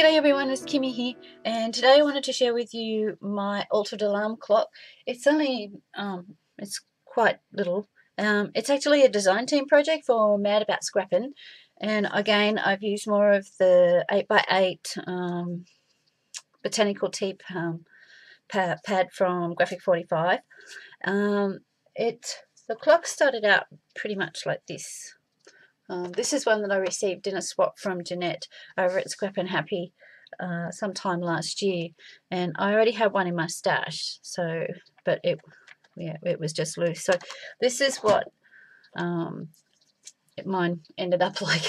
G'day everyone, it's Kimmy here and today I wanted to share with you my altered alarm clock. It's only, um, it's quite little. Um, it's actually a design team project for Mad About Scrapping and again I've used more of the 8x8 um, botanical tea um, pad from Graphic 45. Um, it The clock started out pretty much like this. Um, this is one that I received in a swap from Jeanette over at Scrap and Happy uh, sometime last year, and I already had one in my stash. So, but it, yeah, it was just loose. So, this is what um, mine ended up like.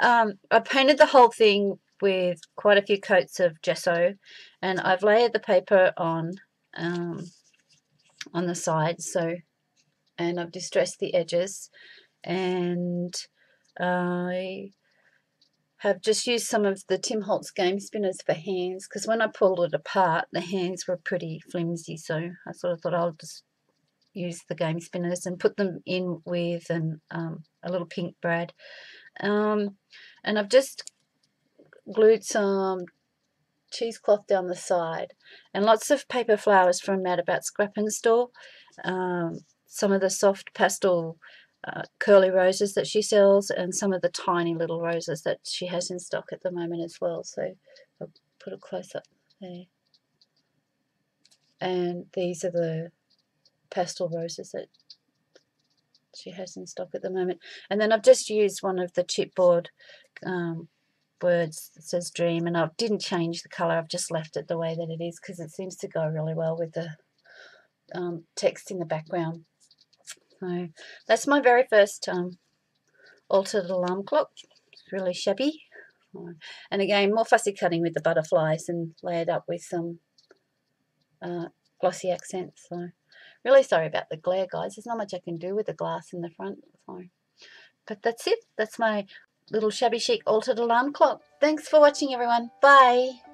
um, I painted the whole thing with quite a few coats of gesso, and I've layered the paper on um, on the sides. So, and I've distressed the edges and I have just used some of the Tim Holtz game spinners for hands because when I pulled it apart the hands were pretty flimsy so I sort of thought I'll just use the game spinners and put them in with an, um, a little pink brad. Um, and I've just glued some cheesecloth down the side and lots of paper flowers from Mad About Scrapping Store. Um, some of the soft pastel uh, curly roses that she sells and some of the tiny little roses that she has in stock at the moment as well. So I'll put a close up there. And these are the pastel roses that she has in stock at the moment. And then I've just used one of the chipboard um, words that says dream and I didn't change the colour. I've just left it the way that it is because it seems to go really well with the um, text in the background. So that's my very first um, altered alarm clock. It's really shabby. And again, more fussy cutting with the butterflies and layered up with some uh, glossy accents. So really sorry about the glare, guys. There's not much I can do with the glass in the front. So, but that's it. That's my little shabby chic altered alarm clock. Thanks for watching, everyone. Bye.